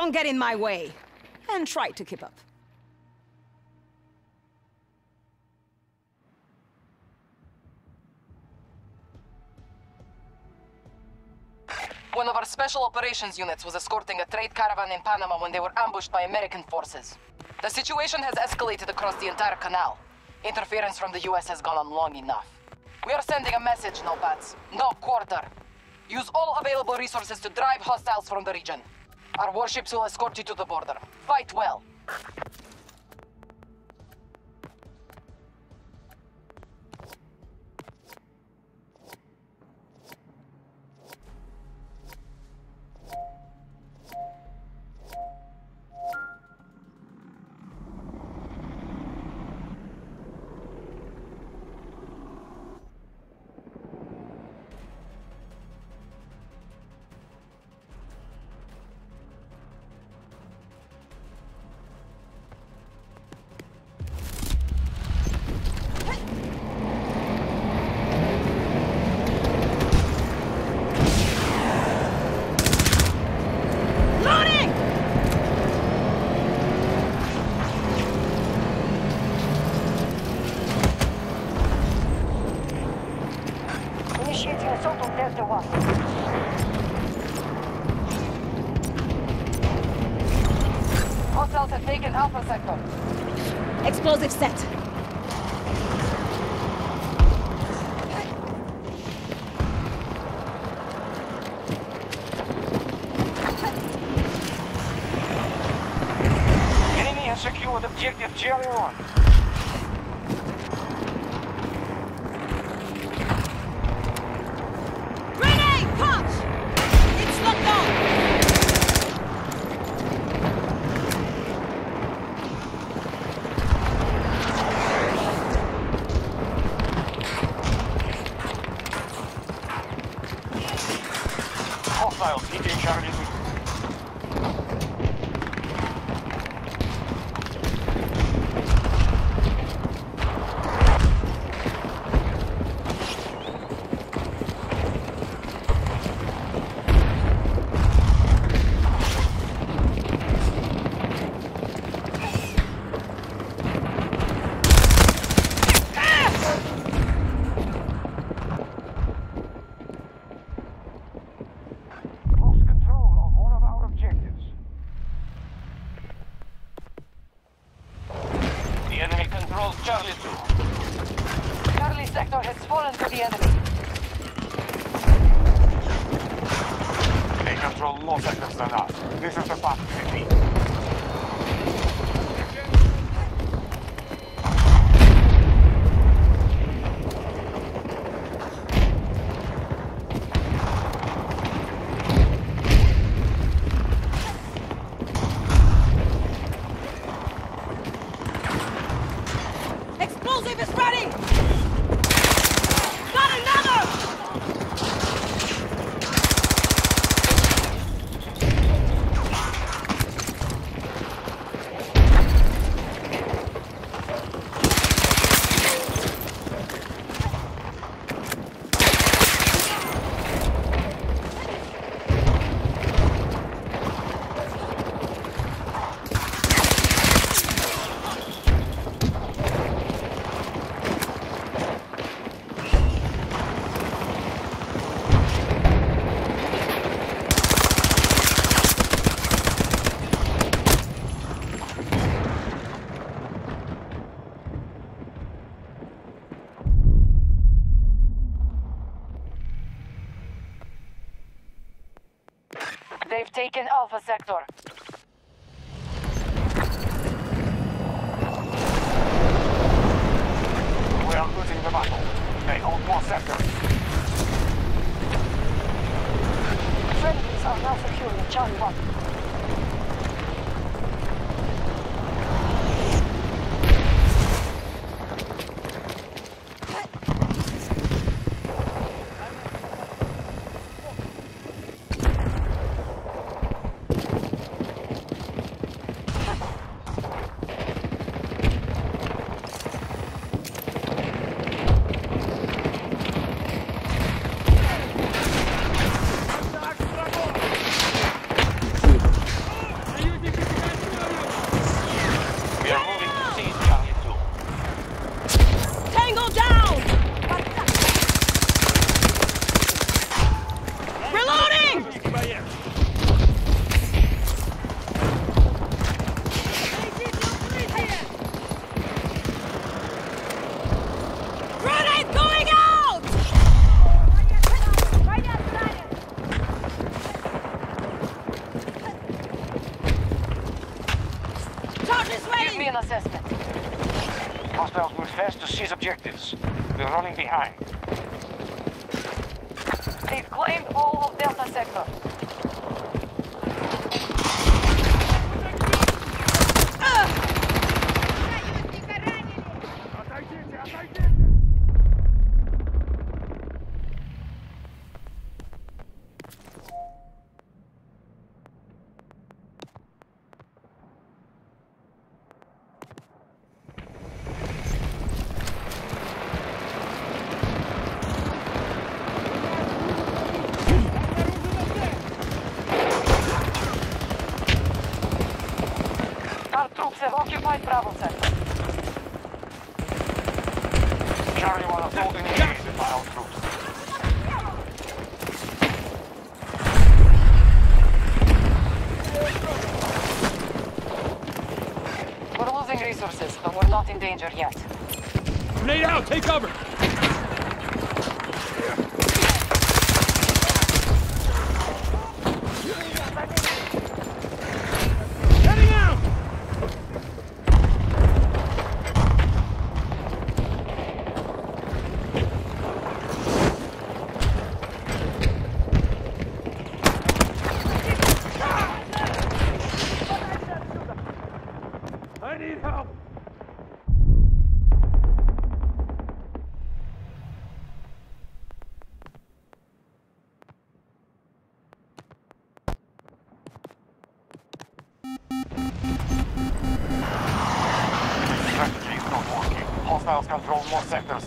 Don't get in my way. And try to keep up. One of our special operations units was escorting a trade caravan in Panama when they were ambushed by American forces. The situation has escalated across the entire canal. Interference from the US has gone on long enough. We are sending a message, no bats. No quarter. Use all available resources to drive hostiles from the region. Our warships will escort you to the border. Fight well. Secured objective Charlie 1. Alpha Sector. We are losing the battle. They hold more sectors. Friendlies are now securing Charlie 1. We're running behind. They've claimed all of Delta Sector. Our troops have occupied Bravo Sector. Charlie 1 assault initiated by our troops. We're losing resources, but we're not in danger yet. Grenade out! Take cover!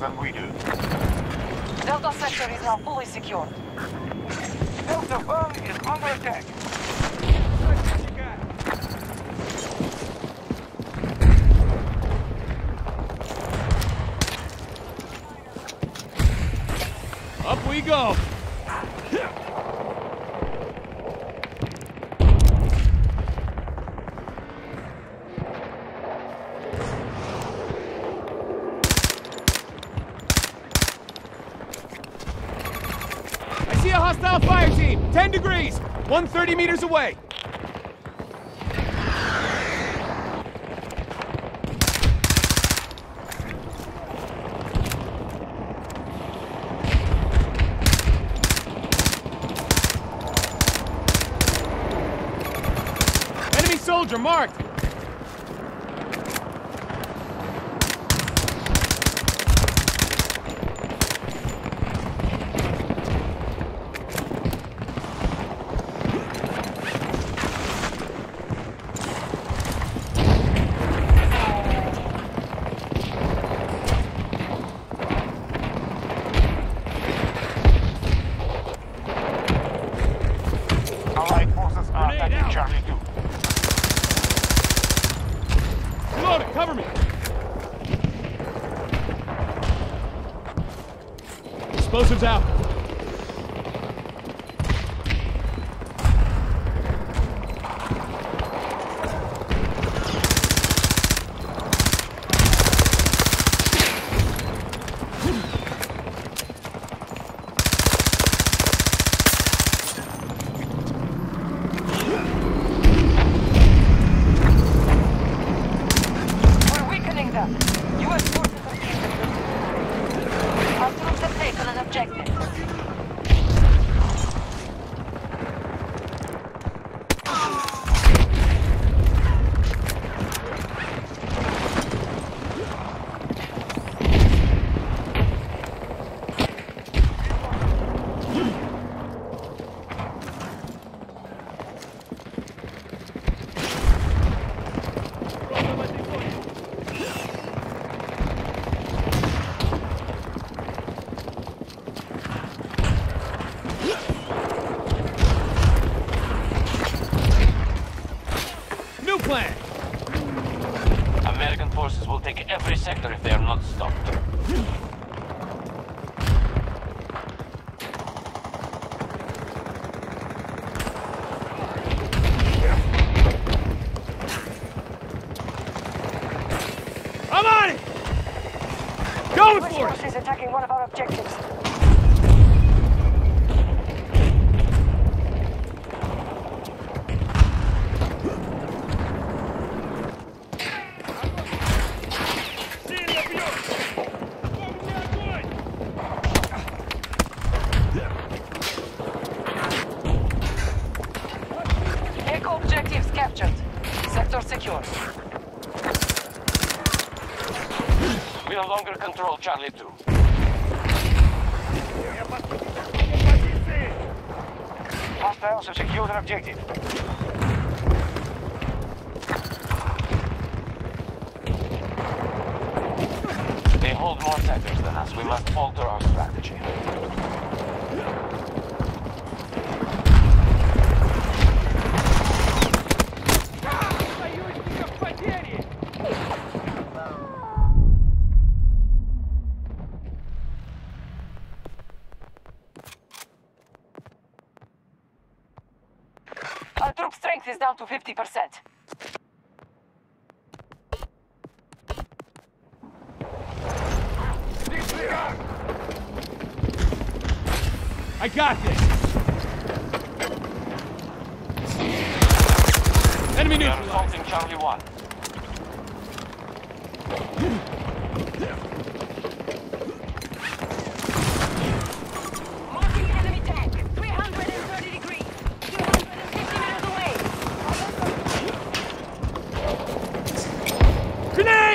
Than we do. Delta Sector is now fully secured. Delta 1 is under attack. Up we go! Degrees! 130 meters away! Enemy soldier marked! Allied forces are Grenade attacking out. Charlie 2. Reload it! Cover me! Explosives out! We're weakening them. U.S. forces are keeping Our troops have taken an objective. New plan! American forces will take every sector if they are not stopped. I'm on it! Forces attacking one of our objectives. We no longer control Charlie 2. Hostiles have secured an objective. They hold more sectors than us. We must alter our strategy. Our troop strength is down to 50%. I got this! Enemy neutralized! Charlie 1.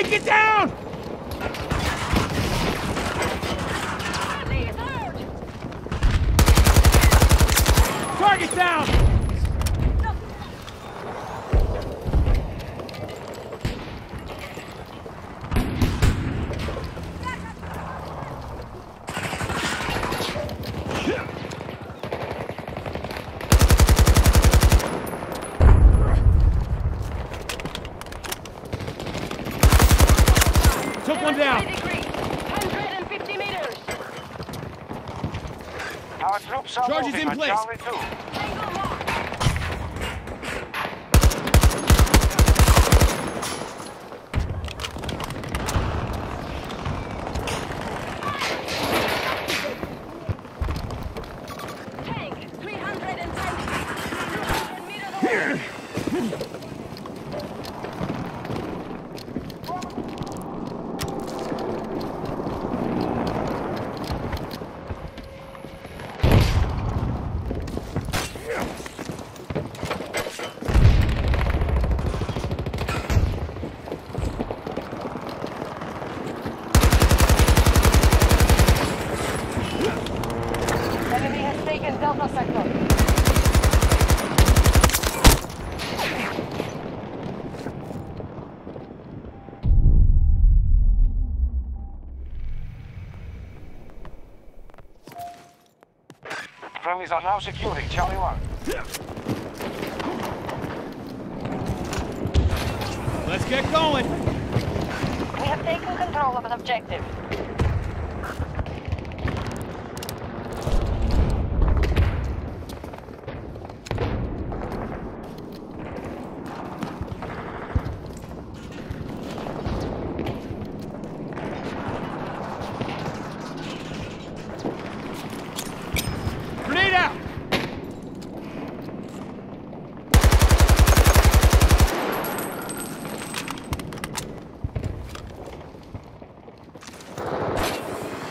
Grenade! Get down! Bradley is hurt. Target down! Took one down. 30 degrees. 150 meters. Our troops are Charges moving in for place. Charlie 2. Tango marked. Tank. 390. 200 meters away. Enemy has taken Delta Sector. Friendlies are now securing Charlie 1. Let's get going! We have taken control of an objective. Grenade out!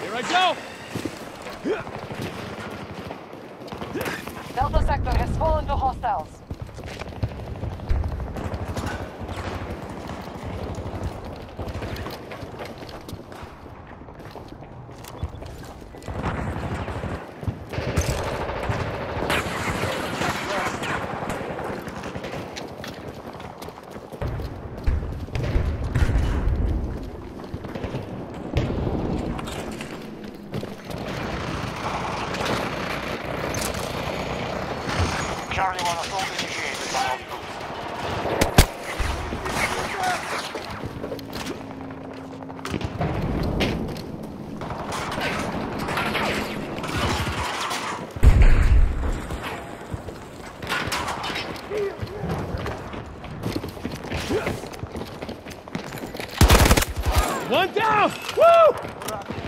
Here I go! Delta Sector has fallen to hostiles. Charlie 1 assault initiated by our troops. One down! Woo!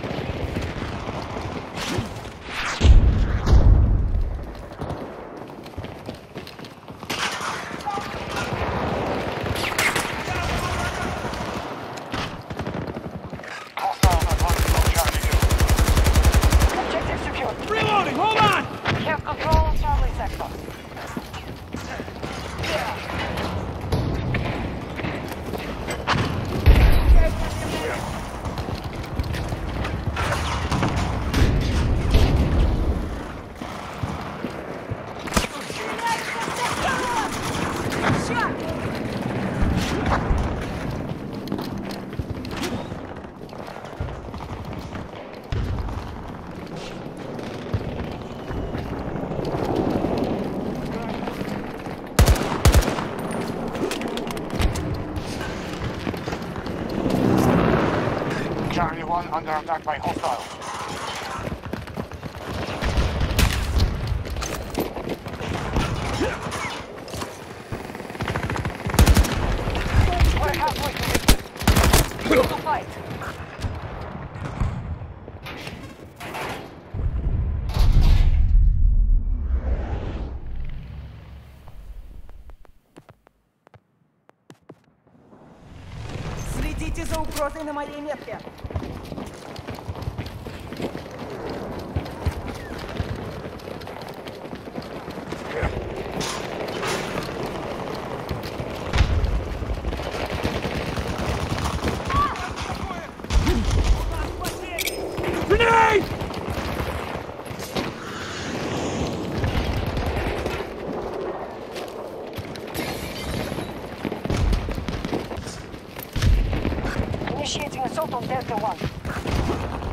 Under attack by hostile. We're halfway to it. Finish the fight. Следите за угрозой на моей метке. Initiating assault on Delta 1.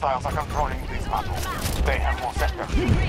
Hostiles are controlling this battle. They have more sectors.